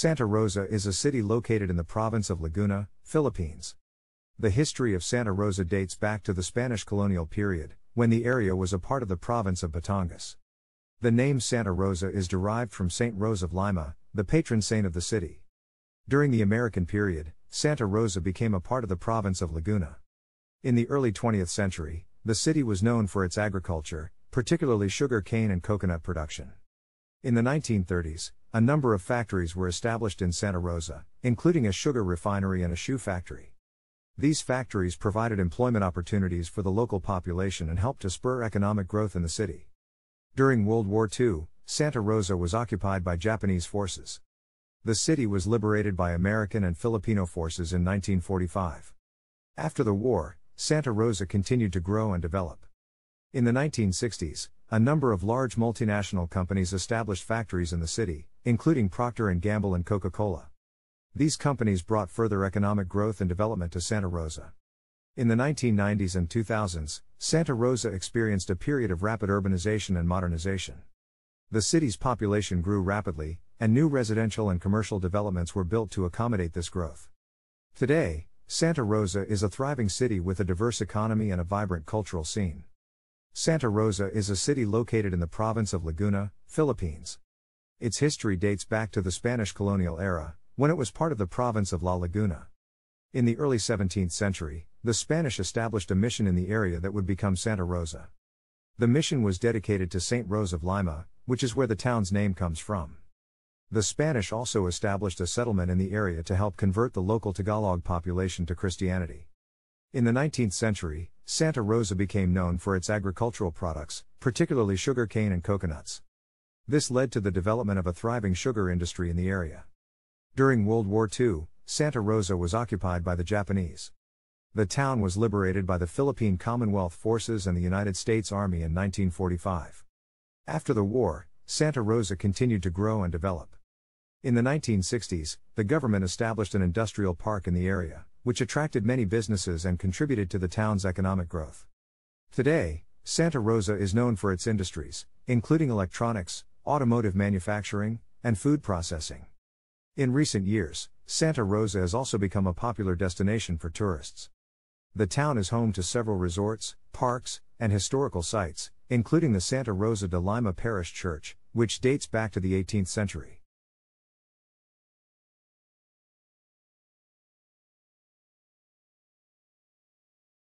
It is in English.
Santa Rosa is a city located in the province of Laguna, Philippines. The history of Santa Rosa dates back to the Spanish colonial period, when the area was a part of the province of Batangas. The name Santa Rosa is derived from Saint Rose of Lima, the patron saint of the city. During the American period, Santa Rosa became a part of the province of Laguna. In the early 20th century, the city was known for its agriculture, particularly sugar cane and coconut production. In the 1930s, a number of factories were established in Santa Rosa, including a sugar refinery and a shoe factory. These factories provided employment opportunities for the local population and helped to spur economic growth in the city. During World War II, Santa Rosa was occupied by Japanese forces. The city was liberated by American and Filipino forces in 1945. After the war, Santa Rosa continued to grow and develop. In the 1960s, a number of large multinational companies established factories in the city, including Procter & Gamble and Coca-Cola. These companies brought further economic growth and development to Santa Rosa. In the 1990s and 2000s, Santa Rosa experienced a period of rapid urbanization and modernization. The city's population grew rapidly, and new residential and commercial developments were built to accommodate this growth. Today, Santa Rosa is a thriving city with a diverse economy and a vibrant cultural scene. Santa Rosa is a city located in the province of Laguna, Philippines. Its history dates back to the Spanish colonial era, when it was part of the province of La Laguna. In the early 17th century, the Spanish established a mission in the area that would become Santa Rosa. The mission was dedicated to Saint Rose of Lima, which is where the town's name comes from. The Spanish also established a settlement in the area to help convert the local Tagalog population to Christianity. In the 19th century, Santa Rosa became known for its agricultural products, particularly sugar cane and coconuts. This led to the development of a thriving sugar industry in the area. During World War II, Santa Rosa was occupied by the Japanese. The town was liberated by the Philippine Commonwealth Forces and the United States Army in 1945. After the war, Santa Rosa continued to grow and develop. In the 1960s, the government established an industrial park in the area which attracted many businesses and contributed to the town's economic growth. Today, Santa Rosa is known for its industries, including electronics, automotive manufacturing, and food processing. In recent years, Santa Rosa has also become a popular destination for tourists. The town is home to several resorts, parks, and historical sites, including the Santa Rosa de Lima Parish Church, which dates back to the 18th century.